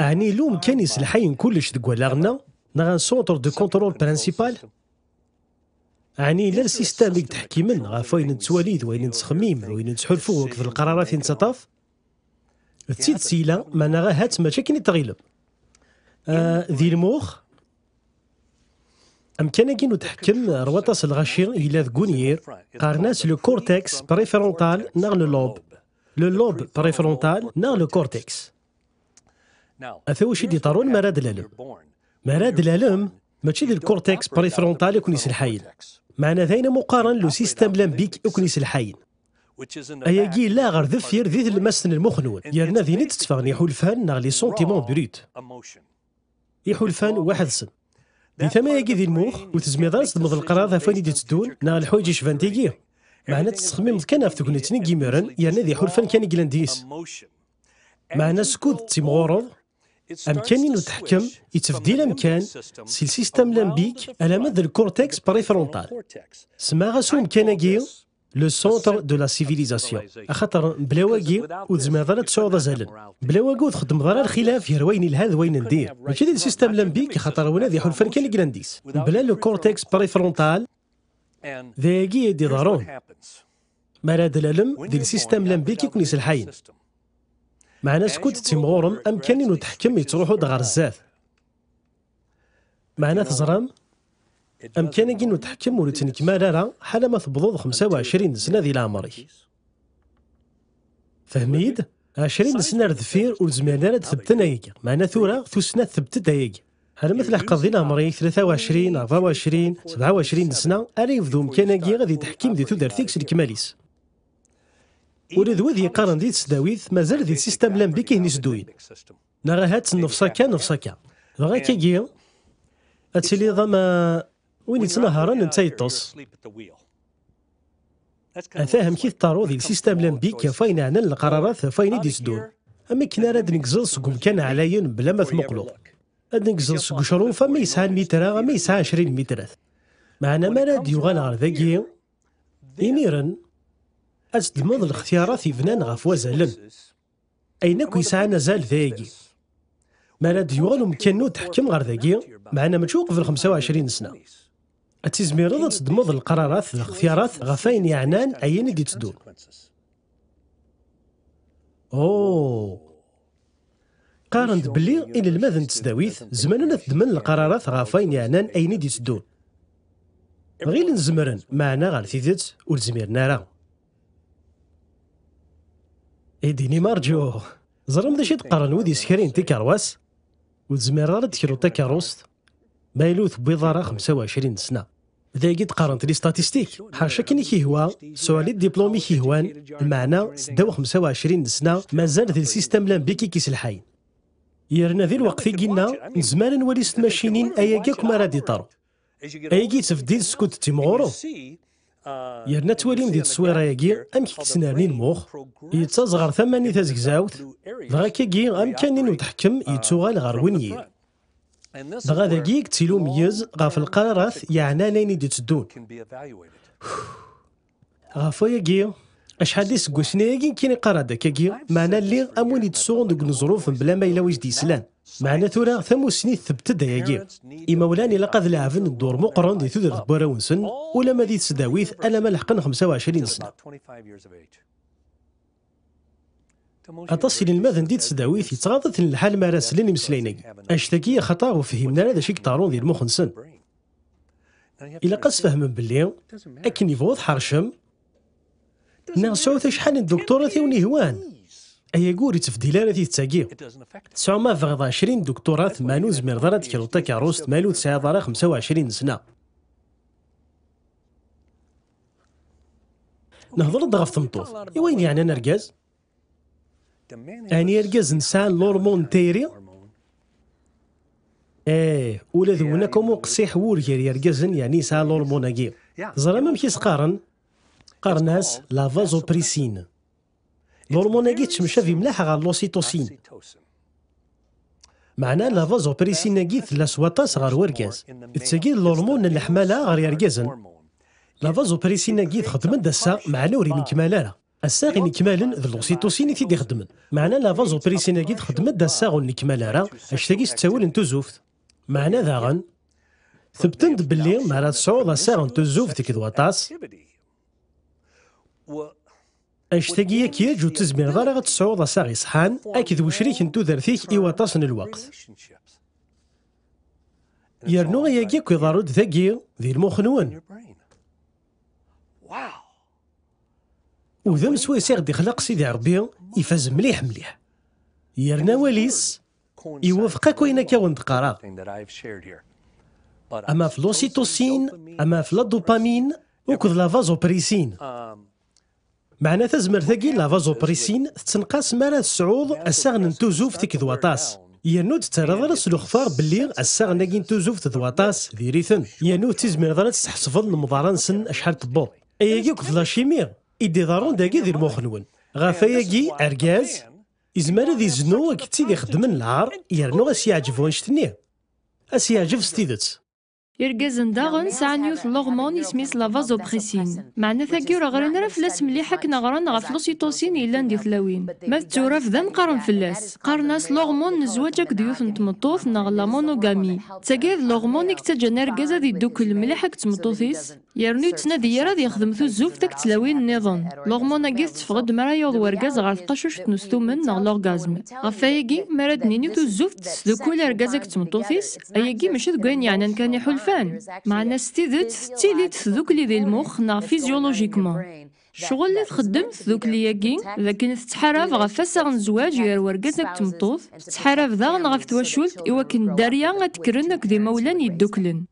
أعني لوم كان يسلحين كلش دكوالاغنا نغا سونتر دو كونترول برانسيبال أعني لا السيستم اللي تحكي من غا وين نتواليد وين نتخميم وين نتحلفو وكذا القرارات ينتطاف تسيد سيلا ما نغا هات كاين تغيلب آه ذي المخ أمكانك نتحكم رواطاس الغشي إلى ذكونير قارناس لو كورتكس بريفرونتال نغ لو لوب. لو لوب بريفرونتال نغ لو كورتكس. أثوشي دي طارون مراد الألم. مراد الألم ماشي دي الكورتكس بريفرونتال يكون يسلحين معنا ذين مقارن لو سيستم لامبيك يكون يسلحين أياكي لا غير ذفير ذي المسن المخنون يرنا ذي نتتفغني حلفان نغ لي سونتيمون بريت يحلفان واحد سن. دي ثما ياكي ذي المخ وتزميضان صدمض القراض فاني دي تدون نغ الحوايج يشفان تيكي معنا تستخمم كان افتكون تنقي مرن يعني ذي حلفان كان يقلانديس معنا سكوت تيمغورض أمكاني نتحكم يتفدي الأمكان سي السيستم لامبيك على مدى الكورتكس بريفرونتال سما غاسو أمكاناكي لو سونتر دو لا سيفيليزاسيون خاطر بلا واكي وتزميض تسعود زالن بلا واكي وتخدم ضرر الخلاف يا وين الهذا وين ندير؟ ماشي ديال السيستم لامبيك خاطر هنا ذي حلفان كان كلانديس بلا لو كورتكس بريفرونتال ذاكي يدي ضرون مراد الألم ديال السيستم لامبيك يكون يسلحين معنا سكوت تيمغورم أمكاني نتحكم يتروحو دغار الزاف معنا تزرم أمكاني نتحكم ولتنك مالالا حالا ما تبضوض 25 سنة ذي العمري فهميد؟ 20 سنة ردفير ولزمينا لا تثبتنا يجي. معنا ثورة ثو سنة ثبتت يجي. هذا مثل حق ذي العمري 23 24 27 سنة أري يفضو أمكاني غادي تحكيم دي تودر ثيكس الكماليس ولد وذي قارن دي تسداويث مازال دي سيستم لام بيكي نسدوين نرى هات نفسا كان غا كيجي اتسيلي ضما وين يتنهر انت يطص افهم كيف طارو دي السيستم لام بيك فاين عنا القرارات فاين دي أما كنا راد نكزل سكم كان علاين بلا ما ثمقلو راد نكزل سكو شروفا ما يسعى المتر ما يسعى 20 متر. معنا ما راد يغال غير ذاكي إميرا أتدمض الاختيارات يفنان غاف وزالن أينك يسعى نزال ذاكي؟ ما راد يوغل مكانو تحكم غير ذاكي؟ معنا ما تشوق في 25 سنة. أتزميرض تدمض القرارات الاختيارات غفاين يعنان أين دي تدون أوه. قارنت بلي إلى المذن تسداويث زماننا تدمن القرارات غفاين يعنان أين دي تدون غير نزمرن معنا غير ثيثت ولزميرنا راه. ايديني مارجو زرم ذا شي تقارن ودي سكرين تيكارواس وتزمير راه تكرو تاكاروست بايلوث بيضارة 25 سنة ذاكي تقارنت لي ستاتيستيك حاشا كيني كيهوا سؤالي الدبلومي كيهوان المعنى 26 سنة مازال ذي السيستم لأن بيكي كيس الحين يرنا ذي الوقت قلنا زمان نولي ست ماشينين اياكيك ما رادي طارو اياكي تفديل سكوت تيمغورو يرنا تواليم ديال التصويره ياكي أم كيكسنارني المخ يتصغر ثمانية تازكزاوت دغا كيكي ام كانين وتحكم يتوغال غار وين دغا ذاكي كتيلو ميز غاف القرارات يعني نيني دي تدون. غاف ياكي أشحال دي سكوسنا ياكي كيني قرا داكاكي معنا اللي اموني تسوغ دوك الظروف بلا ما إلا واش ديسلان معنا ثورا ثمو سني ثبت ياكي إما ولاني لقد لعبن الدور مقرن دي ثودر براونسن ولا ما دي تسداويث الا ما لحقن 25 سنة. أتصل المذن دي تسداويث يتغاضت الحال ما راسلين مسلينك أشتكي خطأ وفهمنا هذا شي كطارون ديال المخنسن إلا قاس فهم باللي أكن يفوض حرشم. سعوث شحال الدكتورة ثيوني هوان. أي قوري تفديلارة تاكي تسعوما فغض عشرين دكتورات مانو زمير ضرا تكيلو تاكاروست مالو تسعة ضرا خمسة وعشرين سنة. نهضر ضغف ثمطوط وين يعني رجاز يعني رجاز نسان لورمون تيري إيه ولا ذونا كومو قصيح وورجير رجازن يعني سا لورمون اكي زرا ما مكيس قارن؟ قارناس لا فازو بريسين لورموناكي تمشى في ملاح غير لوسيتوسين معناه لا فازو بريسيناكي ثلا سواطاس غير وركاز تساكي الهرمون الحمالة غير يركازن لا فازو بريسيناكي تخدم دسا مع نوري من كمالالا الساغ نكمالن ذ لوسيتوسين تيدي خدمن معنا لا فازو بريسيناكي تخدمت دا الساغ نكمال راه اش تاكي ستاول انتو زوفت معنا داغن ثبتند باللي مع راه تسعود الساغ انتو زوفت كي دواطاس اش تاكي كي جو تزمير ضارا غتسعود الساغ يصحان أكيد وشريك انتو ذرثيك ايواطاس الوقت. يرنو ياكي كي ضارود ذاكي ذي المخنون وذم سوا يسيغ دي خلق سيدي ربي يفاز مليح مليح. يرنا وليس يوافق كوين كاون تقرا أما في لوسيتوسين أما في الدوبامين وكذ لا فازوبريسين معنى تزمر ثقي لا فازوبريسين تنقاس مالا السعود الساغن نتوزوف تيك ذواطاس ينود ترى سلو خفار باللي الساغ ناكي نتوزوف تذواطاس ذيريثن ينود تزمر ضرا تستحسفض المضارن سن أشحال تبوط اياكي كذ لا شيمي إدي ضارون داكي دير مخنون غافاياكي أركاز إزمار ذي زنو كتيدي خدمن العار يرنو غاس يعجبو انشتني أس يعجب ستيدت يرجزن داغن سعن يوث لغمون يسميس لافازوبريسين معنى ثاكي راه غران راه فلاس مليح كنا غران غاف لوسيتوسين إلا ندي ثلاوين. ما تورا ذا نقارن فلاس. قارناس لغمون نزواجك ديوث نتمطوث نغلا مونوغامي. تاكيد لغمون يكتاجا نرجز ذي دوكل مليح كتمطوثيس. يرنو يتنادي يراد يخدم الزوف داك تلاوين النظام لغمون أكيد تفقد مرا يوض ورقاز غار القشوش تنستومن نغ لورغازم. غفاياكي مراد نينيو تزوف تسدكول رقازك تمطوثيس. أياكي ماشي تقوين يعني كان يحلف عرفان معنى ستيدت تيليت ذوكلي ذي المخ نا فيزيولوجيكمون. شغل اللي تخدم ذوكلي ياكي لكن تتحارف غف ساغن زواج يا ورقتك تمطوط ذا غف توشولت إوا كن داريا غتكرن ذي مولان يدوكلن.